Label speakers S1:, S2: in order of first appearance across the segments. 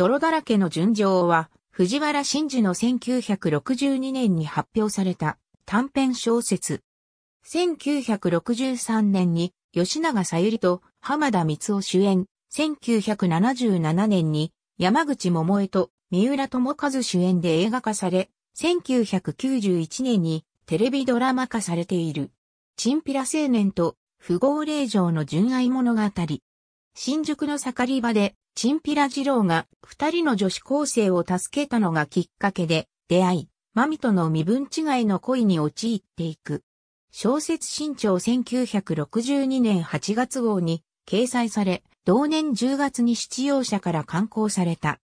S1: 泥だらけの純情は、藤原真嗣の1962年に発表された短編小説。1963年に吉永小百合と浜田光夫主演、1977年に山口百恵と三浦智和主演で映画化され、1991年にテレビドラマ化されている。チンピラ青年と富豪令嬢の純愛物語。新宿の盛り場で、チンピラ二郎が二人の女子高生を助けたのがきっかけで、出会い、マミとの身分違いの恋に陥っていく。小説新潮1962年8月号に掲載され、同年10月に七葉社から刊行された。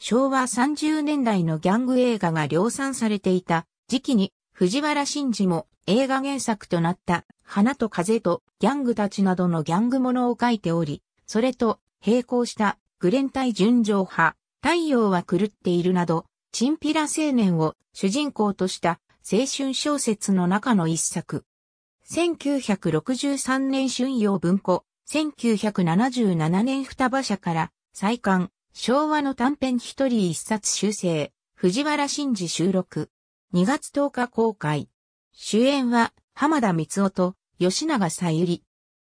S1: 昭和30年代のギャング映画が量産されていた時期に藤原真嗣も映画原作となった花と風とギャングたちなどのギャングものを書いており、それと並行したグレンタイ純情派、太陽は狂っているなど、チンピラ青年を主人公とした青春小説の中の一作。1963年春陽文庫、1977年双葉社から再刊、昭和の短編一人一冊修正、藤原真嗣収録。2月10日公開。主演は、浜田光夫と吉永小百合。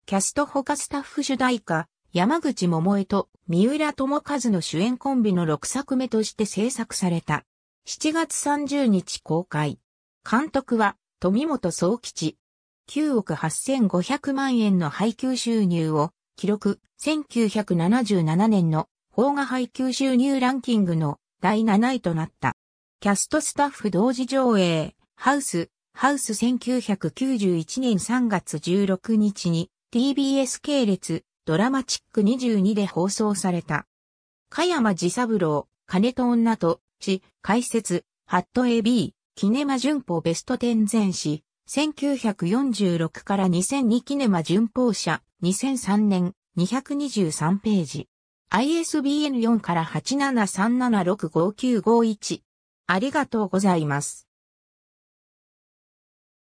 S1: キャスト他スタッフ主題歌、山口百恵と三浦智和の主演コンビの6作目として制作された。7月30日公開。監督は富本総吉。9億8500万円の配給収入を記録。1977年の邦画配給収入ランキングの第7位となった。キャストスタッフ同時上映、ハウス、ハウス1991年3月16日に TBS 系列ドラマチック22で放送された。加山自三郎、金と女と、地、解説、ハット AB、キネマ旬報ベスト10全史、1946から2002キネマ旬報社、2003年、223ページ。ISBN4 から873765951。ありがとうございます。